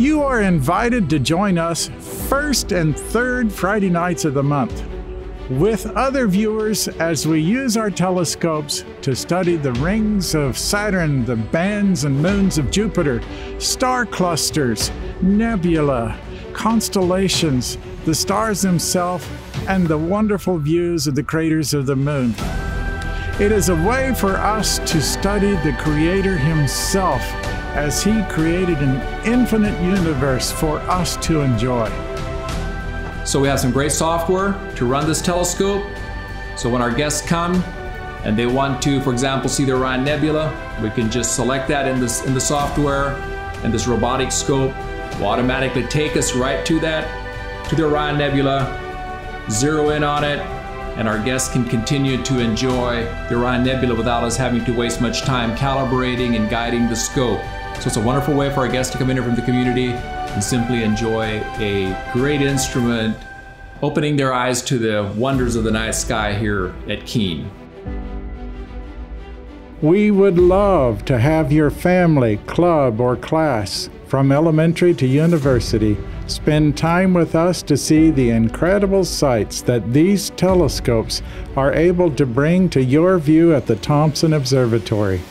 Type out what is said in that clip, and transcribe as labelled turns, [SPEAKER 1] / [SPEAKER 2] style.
[SPEAKER 1] You are invited to join us first and third Friday nights of the month with other viewers as we use our telescopes to study the rings of Saturn, the bands and moons of Jupiter, star clusters, nebula, constellations, the stars themselves, and the wonderful views of the craters of the moon. It is a way for us to study the Creator Himself as He created an infinite universe for us to enjoy.
[SPEAKER 2] So we have some great software to run this telescope. So when our guests come and they want to, for example, see the Orion Nebula, we can just select that in this in the software, and this robotic scope will automatically take us right to that, to the Orion Nebula, zero in on it, and our guests can continue to enjoy the Orion Nebula without us having to waste much time calibrating and guiding the scope. So it's a wonderful way for our guests to come in here from the community and simply enjoy a great instrument, opening their eyes to the wonders of the night sky here at Keene.
[SPEAKER 1] We would love to have your family, club, or class, from elementary to university, spend time with us to see the incredible sights that these telescopes are able to bring to your view at the Thomsen Observatory.